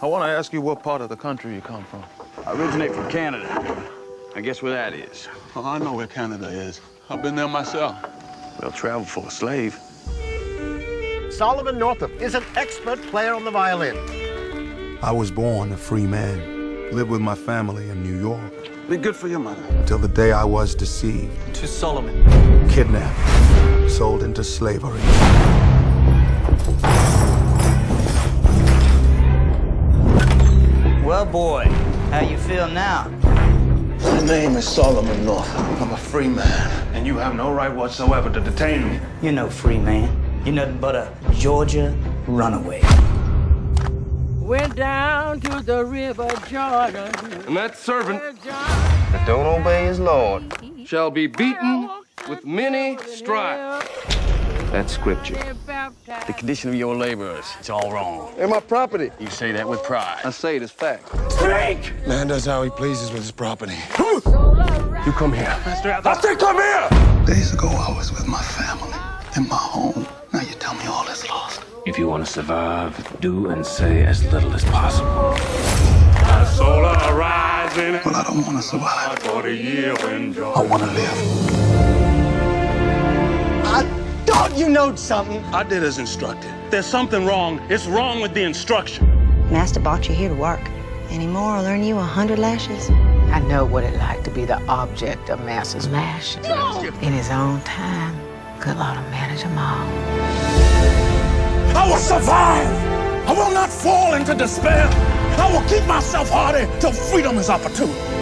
I want to ask you what part of the country you come from. I originate from Canada. I guess where that is. Oh, I know where Canada is. I've been there myself. Well, travel for a slave. Solomon Northup is an expert player on the violin. I was born a free man, lived with my family in New York. Be good for your mother. Till the day I was deceived. To Solomon. Kidnapped. Sold into slavery. Well, boy, how you feel now? My name is Solomon Northup. I'm a free man, and you have no right whatsoever to detain me. You're no free man. You're nothing but a Georgia runaway. Went down to the river Jordan. And that servant That don't obey his Lord. shall be beaten with many stripes. That's scripture. The condition of your laborers, it's all wrong. And my property. You say that with pride. I say it as fact. Man does how he pleases with his property. You come here. I say come here! Days ago, I was with my family in my home. Now you tell me all is lost. If you want to survive, do and say as little as possible. Solar rising. Well, I don't want to survive. I want to live. You knowed something. I did as instructed. There's something wrong. It's wrong with the instruction. Master brought you here to work. Any more will earn you a hundred lashes. I know what it like to be the object of Master's lash. In his own time, good Lord will manage them all. I will survive. I will not fall into despair. I will keep myself hardy till freedom is opportune.